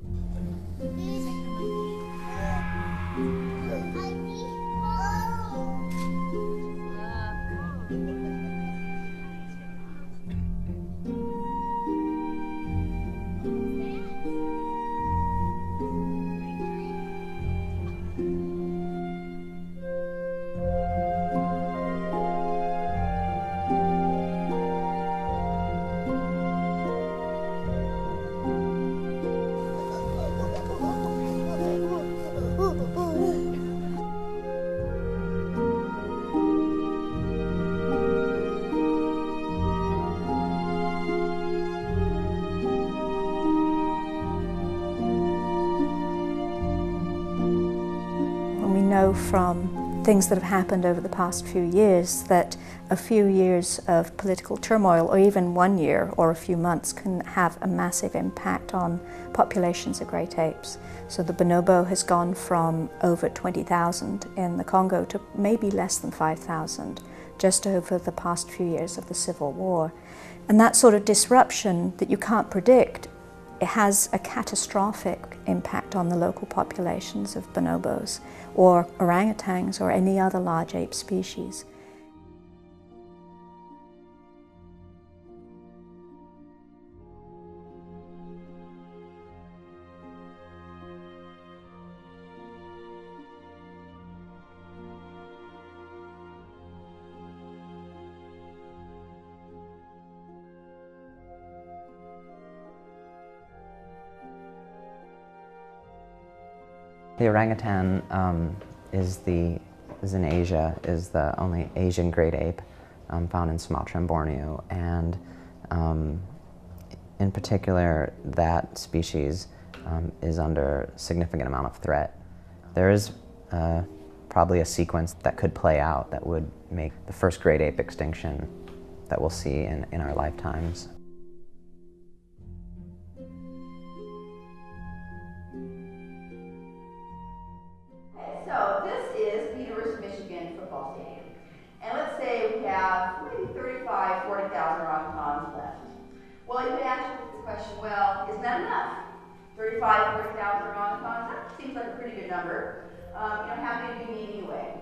We know from things that have happened over the past few years that a few years of political turmoil, or even one year or a few months, can have a massive impact on populations of great apes. So the bonobo has gone from over 20,000 in the Congo to maybe less than 5,000 just over the past few years of the Civil War. And that sort of disruption that you can't predict it has a catastrophic impact on the local populations of bonobos or orangutans or any other large ape species. The orangutan um, is the is in Asia is the only Asian great ape um, found in Sumatra and Borneo, and um, in particular, that species um, is under significant amount of threat. There is uh, probably a sequence that could play out that would make the first great ape extinction that we'll see in, in our lifetimes. 35, 40,000 orangutans, that seems like a pretty good number. Um, you know, how many do you need anyway?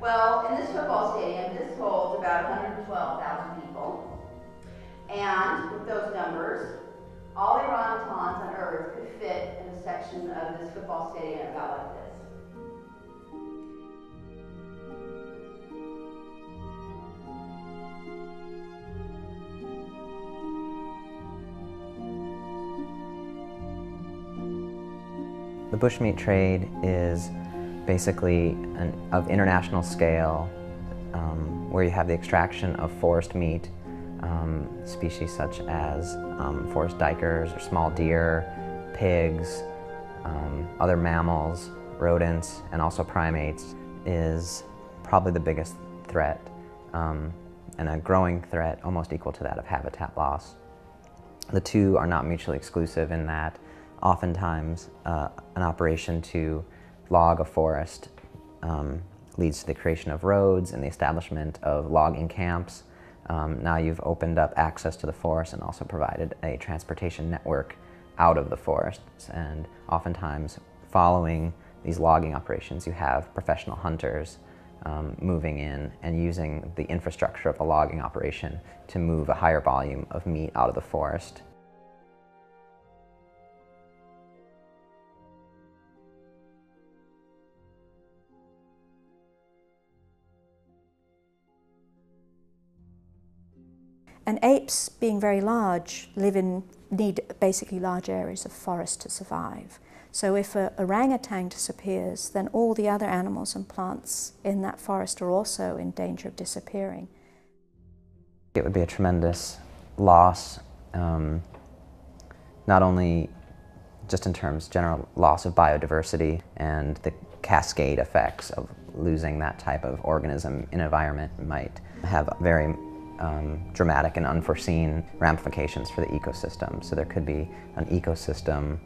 Well, in this football stadium, this holds about 112,000 people. And with those numbers, all the orangutans on Earth could fit in a section of this football stadium about like this. The bushmeat trade is basically an, of international scale um, where you have the extraction of forest meat, um, species such as um, forest duikers or small deer, pigs, um, other mammals, rodents, and also primates is probably the biggest threat um, and a growing threat almost equal to that of habitat loss. The two are not mutually exclusive in that oftentimes uh, an operation to log a forest um, leads to the creation of roads and the establishment of logging camps. Um, now you've opened up access to the forest and also provided a transportation network out of the forests. And oftentimes, following these logging operations, you have professional hunters um, moving in and using the infrastructure of the logging operation to move a higher volume of meat out of the forest. And apes, being very large, live in need basically large areas of forest to survive. So if a orangutan disappears, then all the other animals and plants in that forest are also in danger of disappearing. It would be a tremendous loss, um, not only just in terms general loss of biodiversity and the cascade effects of losing that type of organism in environment might have very um, dramatic and unforeseen ramifications for the ecosystem. So there could be an ecosystem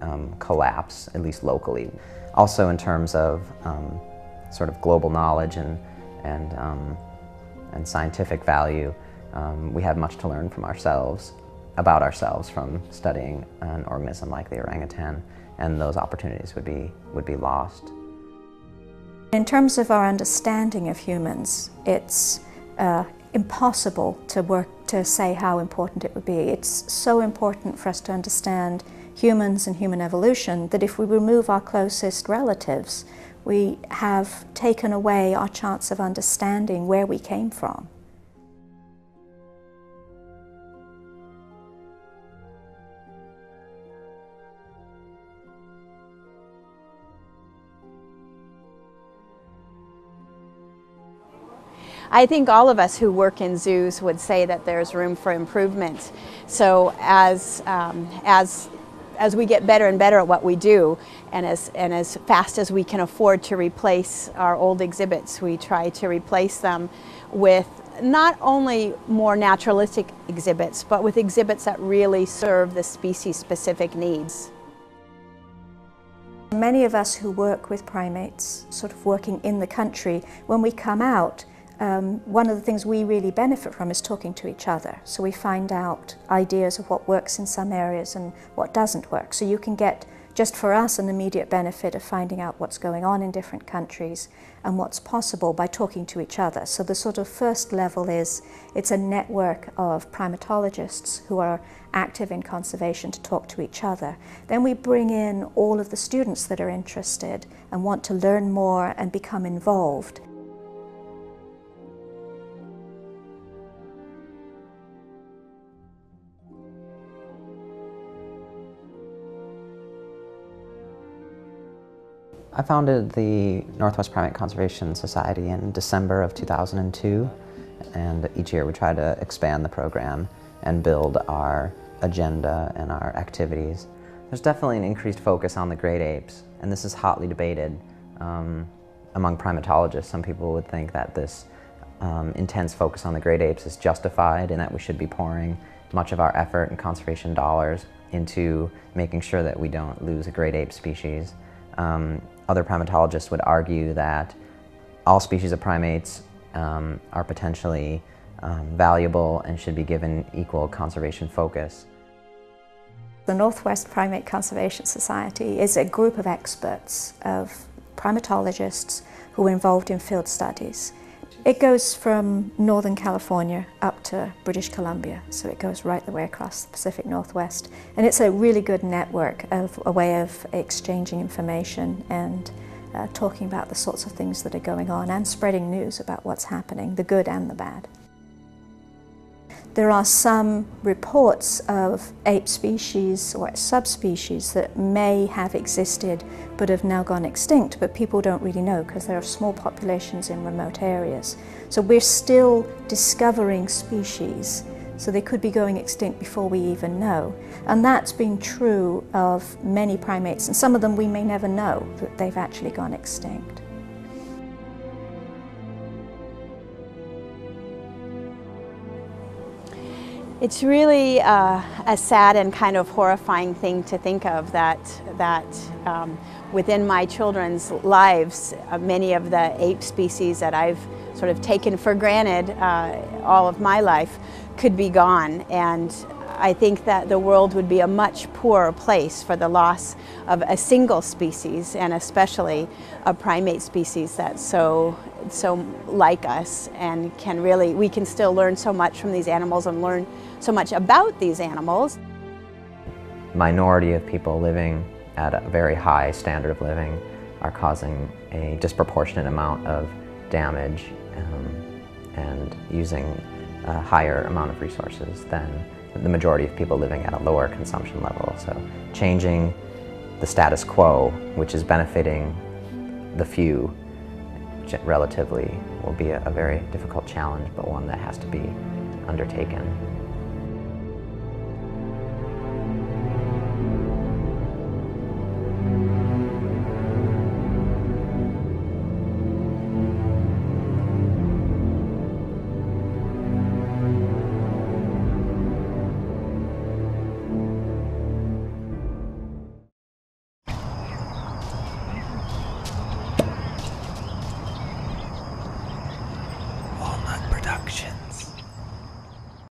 um, collapse, at least locally. Also in terms of um, sort of global knowledge and, and, um, and scientific value, um, we have much to learn from ourselves about ourselves from studying an organism like the orangutan, and those opportunities would be, would be lost. In terms of our understanding of humans, it's uh, impossible to work to say how important it would be. It's so important for us to understand humans and human evolution that if we remove our closest relatives, we have taken away our chance of understanding where we came from. I think all of us who work in zoos would say that there's room for improvement. So as, um, as, as we get better and better at what we do, and as, and as fast as we can afford to replace our old exhibits, we try to replace them with not only more naturalistic exhibits, but with exhibits that really serve the species-specific needs. Many of us who work with primates, sort of working in the country, when we come out, um, one of the things we really benefit from is talking to each other. So we find out ideas of what works in some areas and what doesn't work. So you can get, just for us, an immediate benefit of finding out what's going on in different countries and what's possible by talking to each other. So the sort of first level is it's a network of primatologists who are active in conservation to talk to each other. Then we bring in all of the students that are interested and want to learn more and become involved. I founded the Northwest Primate Conservation Society in December of 2002 and each year we try to expand the program and build our agenda and our activities. There's definitely an increased focus on the great apes and this is hotly debated um, among primatologists. Some people would think that this um, intense focus on the great apes is justified and that we should be pouring much of our effort and conservation dollars into making sure that we don't lose a great ape species. Um, other primatologists would argue that all species of primates um, are potentially um, valuable and should be given equal conservation focus. The Northwest Primate Conservation Society is a group of experts, of primatologists who are involved in field studies it goes from Northern California up to British Columbia, so it goes right the way across the Pacific Northwest. And it's a really good network of a way of exchanging information and uh, talking about the sorts of things that are going on and spreading news about what's happening, the good and the bad. There are some reports of ape species or subspecies that may have existed but have now gone extinct, but people don't really know because there are small populations in remote areas. So we're still discovering species, so they could be going extinct before we even know. And that's been true of many primates, and some of them we may never know that they've actually gone extinct. It's really uh, a sad and kind of horrifying thing to think of that, that um, within my children's lives, uh, many of the ape species that I've sort of taken for granted uh, all of my life could be gone. And I think that the world would be a much poorer place for the loss of a single species and especially a primate species that's so so like us and can really we can still learn so much from these animals and learn so much about these animals. Minority of people living at a very high standard of living are causing a disproportionate amount of damage um, and using a higher amount of resources than the majority of people living at a lower consumption level. So changing the status quo, which is benefiting the few, relatively will be a, a very difficult challenge, but one that has to be undertaken.